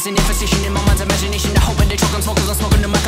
is an imposition in my mind's imagination. I hope that they choke, I'm smoking, I'm smoking to my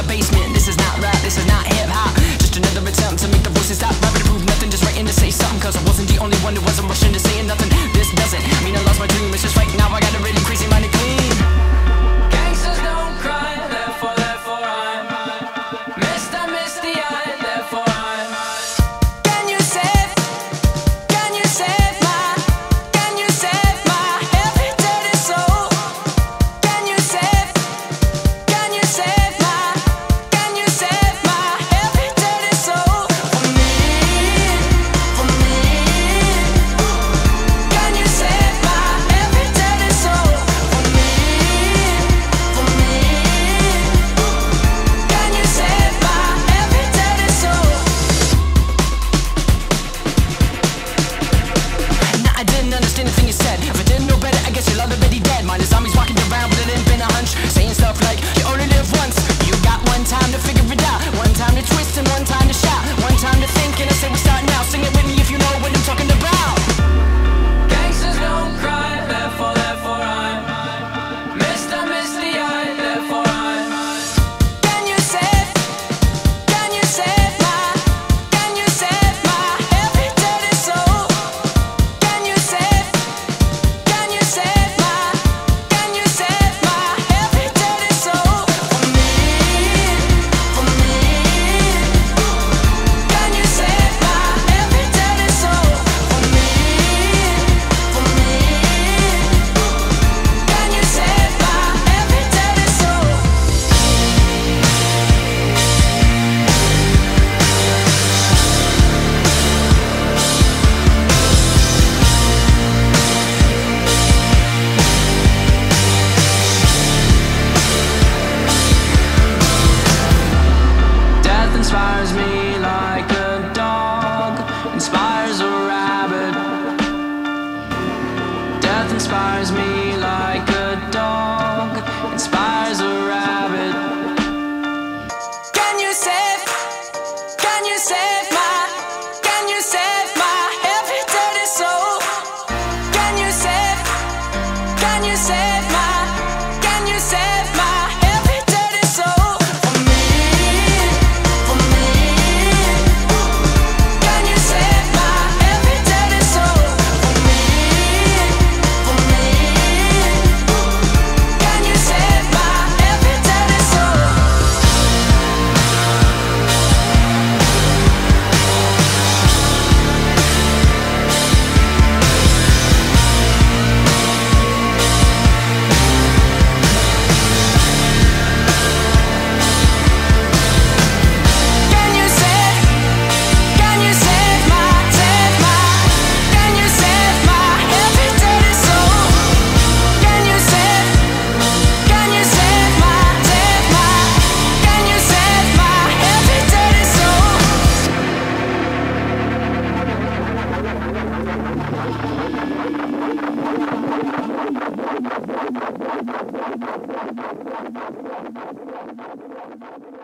didn't understand a thing you said. If I didn't know better, I guess you're already dead. Mind the zombies walking around, but it ain't been a hunch. Saying inspires me. Thank you.